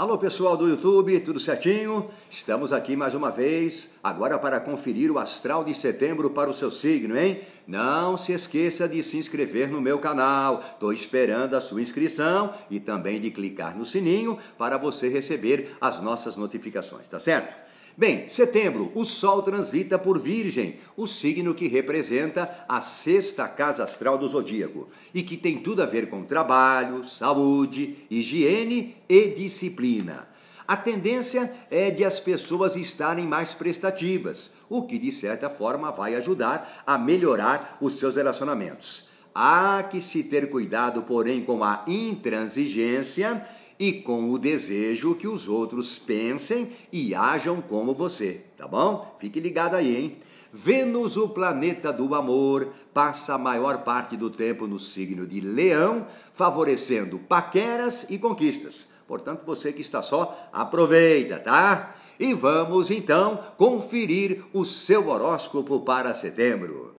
Alô pessoal do YouTube, tudo certinho? Estamos aqui mais uma vez, agora para conferir o astral de setembro para o seu signo, hein? Não se esqueça de se inscrever no meu canal, estou esperando a sua inscrição e também de clicar no sininho para você receber as nossas notificações, tá certo? Bem, setembro, o Sol transita por Virgem, o signo que representa a sexta casa astral do zodíaco e que tem tudo a ver com trabalho, saúde, higiene e disciplina. A tendência é de as pessoas estarem mais prestativas, o que de certa forma vai ajudar a melhorar os seus relacionamentos. Há que se ter cuidado, porém, com a intransigência e com o desejo que os outros pensem e ajam como você, tá bom? Fique ligado aí, hein? Vênus, o planeta do amor, passa a maior parte do tempo no signo de Leão, favorecendo paqueras e conquistas. Portanto, você que está só, aproveita, tá? E vamos então conferir o seu horóscopo para setembro.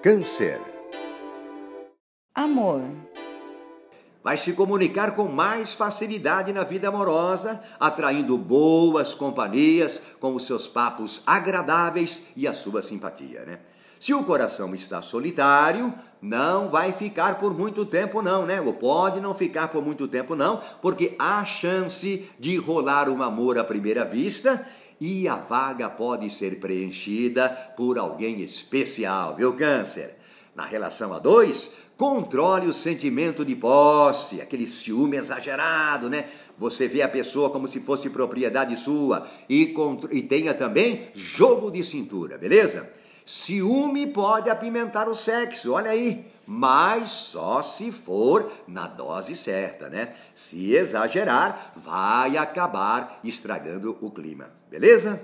Câncer. Amor vai se comunicar com mais facilidade na vida amorosa, atraindo boas companhias com os seus papos agradáveis e a sua simpatia, né? Se o coração está solitário, não vai ficar por muito tempo não, né? Ou pode não ficar por muito tempo não, porque há chance de rolar um amor à primeira vista e a vaga pode ser preenchida por alguém especial, viu, Câncer? Na relação a dois, controle o sentimento de posse, aquele ciúme exagerado, né? Você vê a pessoa como se fosse propriedade sua e, e tenha também jogo de cintura, beleza? Ciúme pode apimentar o sexo, olha aí, mas só se for na dose certa, né? Se exagerar, vai acabar estragando o clima, beleza?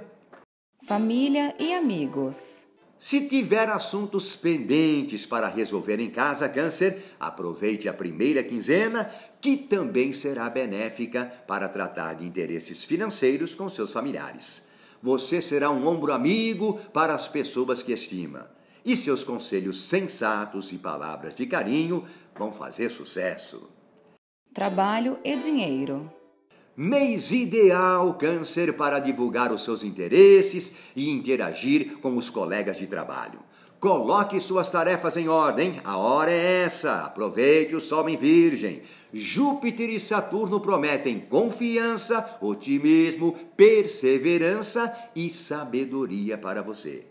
Família e amigos. Se tiver assuntos pendentes para resolver em casa, Câncer, aproveite a primeira quinzena, que também será benéfica para tratar de interesses financeiros com seus familiares. Você será um ombro amigo para as pessoas que estima. E seus conselhos sensatos e palavras de carinho vão fazer sucesso. Trabalho e dinheiro. Mês ideal, Câncer, para divulgar os seus interesses e interagir com os colegas de trabalho. Coloque suas tarefas em ordem, a hora é essa. Aproveite o Sol em Virgem. Júpiter e Saturno prometem confiança, otimismo, perseverança e sabedoria para você.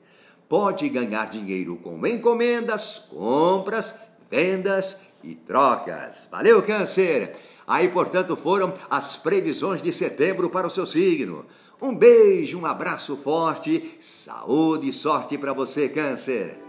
Pode ganhar dinheiro com encomendas, compras, vendas e trocas. Valeu, Câncer! Aí, portanto, foram as previsões de setembro para o seu signo. Um beijo, um abraço forte, saúde e sorte para você, Câncer.